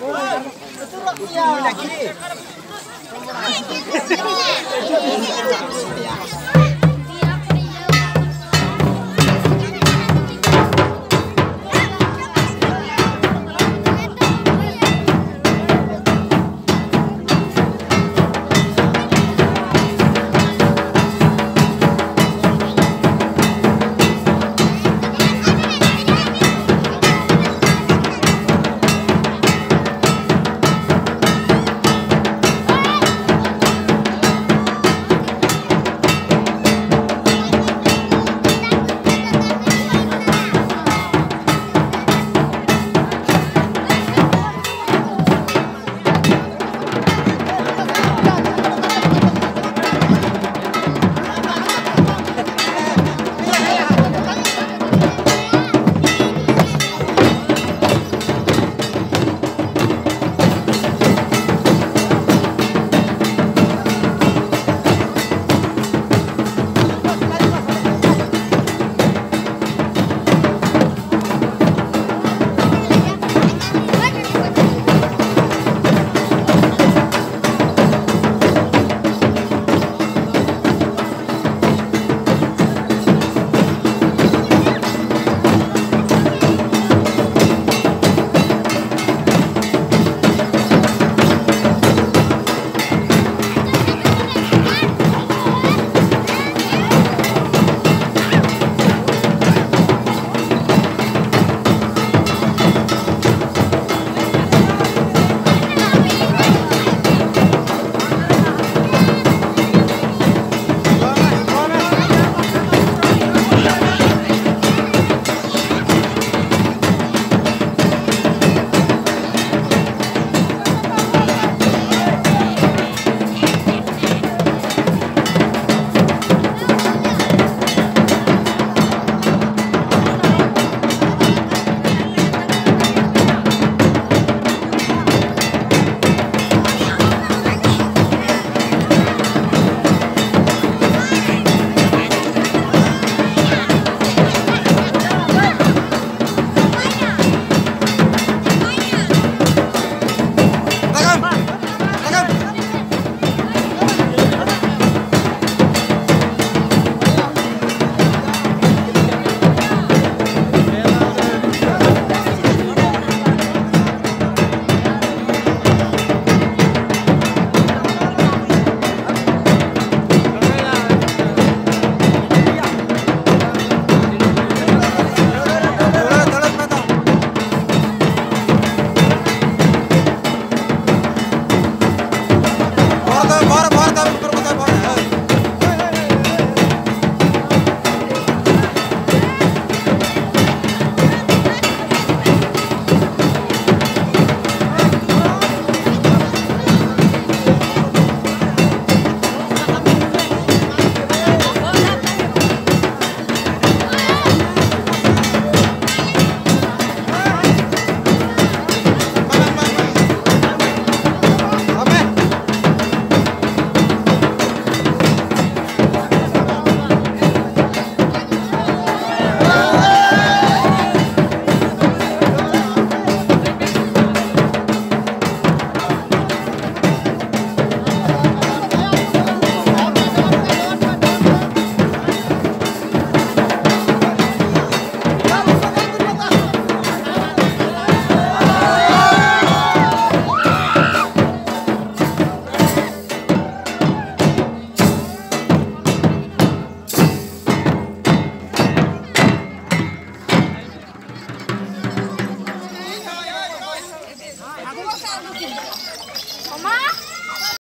Yeah.